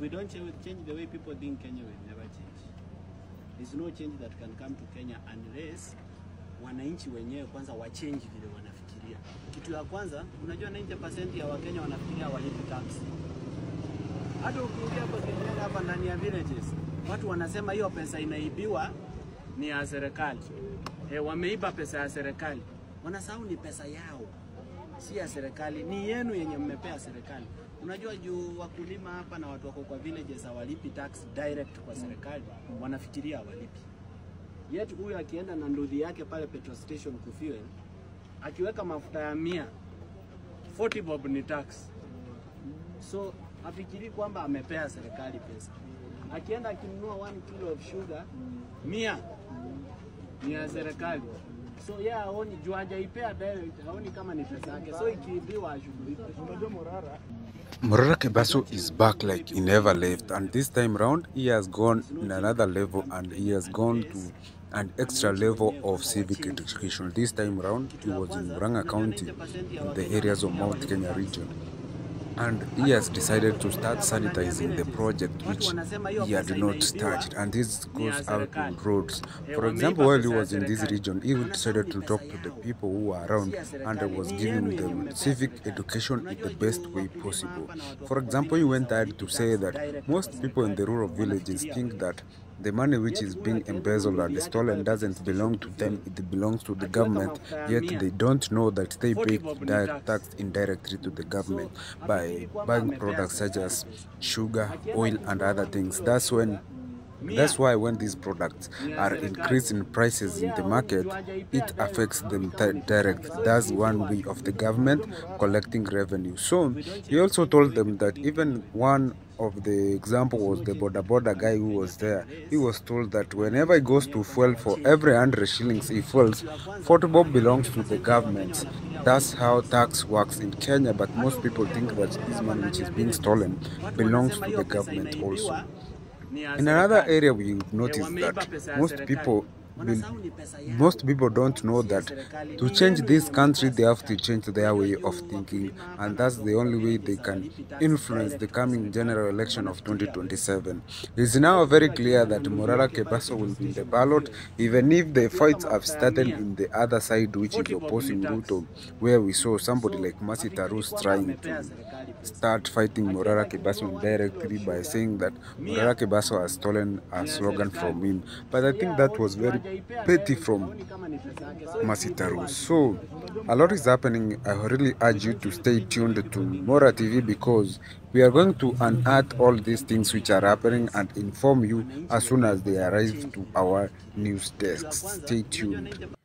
We don't change the way people think, Kenya will never change. There's no change that can come to Kenya unless wananchi wenyewe kwanza wachange vile wanafikiria. Kitu ya kwanza, unajua 90% ya Wakenya wanafikiria walipi tax. Hata ukiingia hapa kijana hapa ndani ya villages, watu wanasema hiyo pesa inaibiwa ni ya serikali. Eh, wameiba pesa ya serikali. Wanasahau ni pesa yao, si ya serikali, ni yenu yenye mmepea serikali. Unajua juu wakulima hapa na watu wako kwa villages hawalipi tax direct kwa serikali, wanafikiria hawalipi. Yet huyu akienda na ndudhi yake pale petrol station kufuel, akiweka mafuta ya mia 40 bob ni tax. So afikiri kwamba amepea serikali pesa. Akienda akinunua 1 kilo of sugar mia ni ya serikali. So yeye yeah, aoni juu hajaipea direct, aoni kama ni pesa yake. So ikiibiwa ashughulike. Morara Kebaso is back like he never left, and this time round he has gone in another level and he has gone to an extra level of civic education. This time round he was in Murang'a County in the areas of Mount Kenya region. And he has decided to start sanitizing the project which he had not started and this goes out to roads. For example, while he was in this region, he decided to talk to the people who are around and was giving them civic education in the best way possible. For example, he went ahead to say that most people in the rural villages think that the money which is being embezzled and stolen doesn't belong to them, it belongs to the government, yet they don't know that they pay direct tax indirectly to the government by buying products such as sugar, oil, and other things. That's when that's why when these products are increasing prices in the market, it affects them direct. That's one way of the government collecting revenue. So he also told them that even one of the example was the boda boda guy who was there. He was told that whenever he goes to fuel for every hundred shillings he fuels, 40 bob belongs to the government. That's how tax works in Kenya, but most people think that this money which is being stolen belongs to the government also. In another area we've noticed that most people most people don't know that to change this country they have to change their way of thinking and that's the only way they can influence the coming general election of 2027 it's now very clear that morara kebaso will be in the ballot even if the fights have started in the other side which is opposing ruto where we saw somebody like Masi Tarus trying to start fighting morara kebaso directly by saying that morara kebaso has stolen a slogan from him. But i think that was very petty from Masitaru. So, a lot is happening. I really urge you to stay tuned to Morah TV because we are going to unearth all these things which are happening and inform you as soon as they arrive to our news desks. Stay tuned.